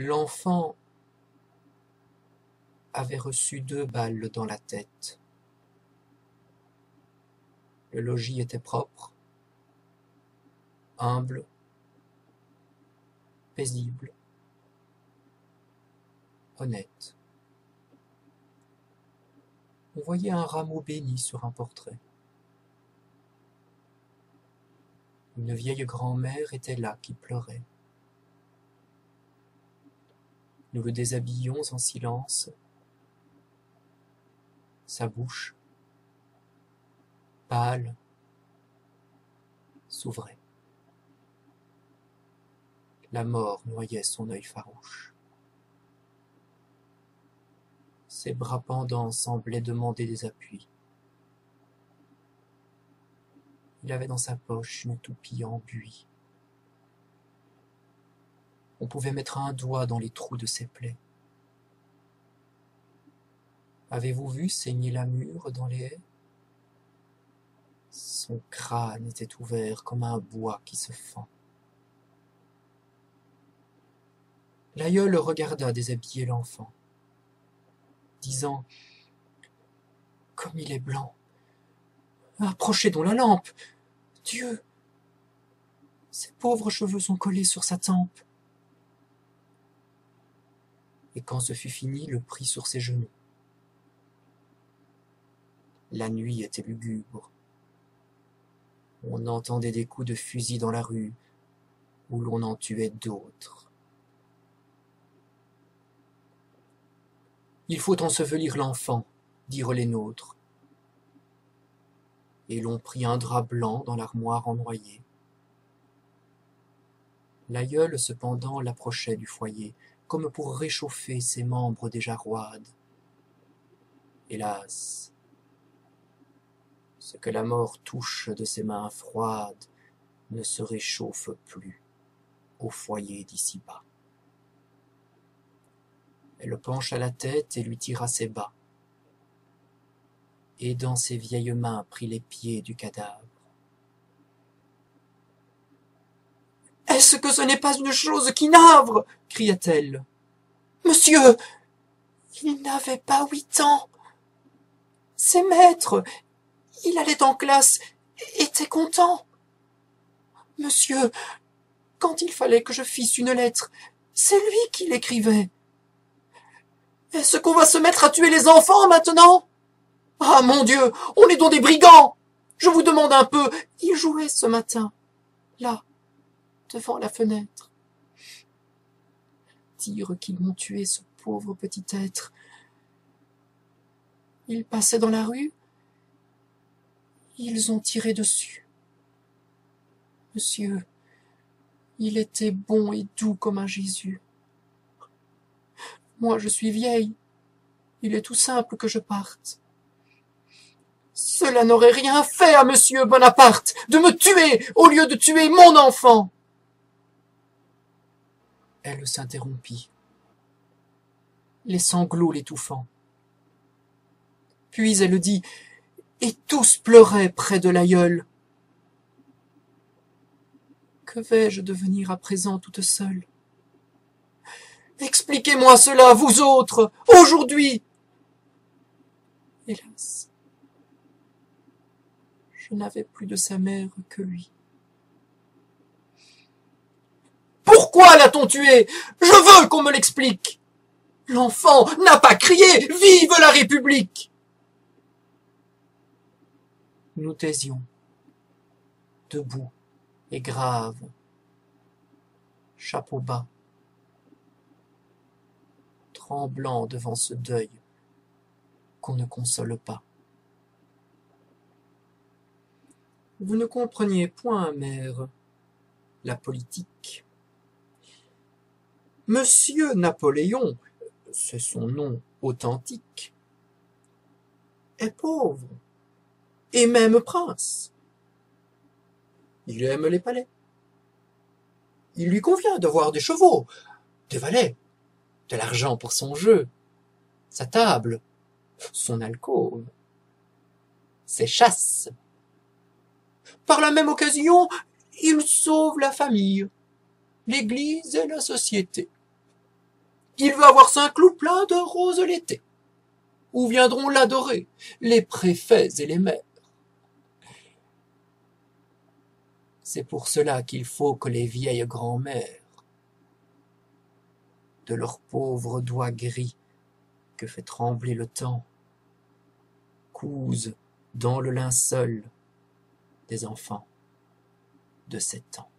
L'enfant avait reçu deux balles dans la tête. Le logis était propre, humble, paisible, honnête. On voyait un rameau béni sur un portrait. Une vieille grand-mère était là qui pleurait. Nous le déshabillions en silence. Sa bouche, pâle, s'ouvrait. La mort noyait son œil farouche. Ses bras pendants semblaient demander des appuis. Il avait dans sa poche une toupie en buis. On pouvait mettre un doigt dans les trous de ses plaies. Avez-vous vu saigner la mûre dans les haies? Son crâne était ouvert comme un bois qui se fend. L'aïeul regarda déshabiller l'enfant, disant Comme il est blanc Approchez donc la lampe Dieu Ses pauvres cheveux sont collés sur sa tempe. Et quand ce fut fini, le prit sur ses genoux. La nuit était lugubre. On entendait des coups de fusil dans la rue, où l'on en tuait d'autres. Il faut ensevelir l'enfant, dirent les nôtres. Et l'on prit un drap blanc dans l'armoire en noyer. L'aïeul cependant l'approchait du foyer, comme pour réchauffer ses membres déjà roides. Hélas, ce que la mort touche de ses mains froides ne se réchauffe plus au foyer d'ici-bas. Elle pencha la tête et lui tira ses bas, et dans ses vieilles mains prit les pieds du cadavre. Est-ce que ce n'est pas une chose qui navre? cria-t-elle. Monsieur, il n'avait pas huit ans. Ses maîtres, il allait en classe, était content. Monsieur, quand il fallait que je fisse une lettre, c'est lui qui l'écrivait. Est-ce qu'on va se mettre à tuer les enfants maintenant? Ah mon Dieu, on est dans des brigands Je vous demande un peu, il jouait ce matin, là, devant la fenêtre. Dire qu'ils m'ont tué ce pauvre petit être. Il passait dans la rue, ils ont tiré dessus. Monsieur, il était bon et doux comme un Jésus. Moi, je suis vieille. Il est tout simple que je parte. Cela n'aurait rien fait à monsieur Bonaparte de me tuer au lieu de tuer mon enfant. Elle s'interrompit, les sanglots l'étouffant. Puis elle dit et tous pleuraient près de l'aïeul. Que vais-je devenir à présent toute seule? Expliquez-moi cela, vous autres, aujourd'hui. Hélas, je n'avais plus de sa mère que lui. Pourquoi l'a-t-on tué? Je veux qu'on me l'explique. L'enfant n'a pas crié Vive la République nous taisions, debout et graves, chapeau bas, tremblant devant ce deuil qu'on ne console pas. Vous ne compreniez point, mère, la politique. Monsieur Napoléon, c'est son nom authentique, est pauvre et même prince. Il aime les palais. Il lui convient d'avoir des chevaux, des valets, de l'argent pour son jeu, sa table, son alcôve, ses chasses. Par la même occasion, il sauve la famille, l'église et la société. Il veut avoir cinq clous pleins de roses l'été. Où viendront l'adorer les préfets et les maires? C'est pour cela qu'il faut que les vieilles grand-mères, de leurs pauvres doigts gris que fait trembler le temps, cousent dans le linceul des enfants de sept ans.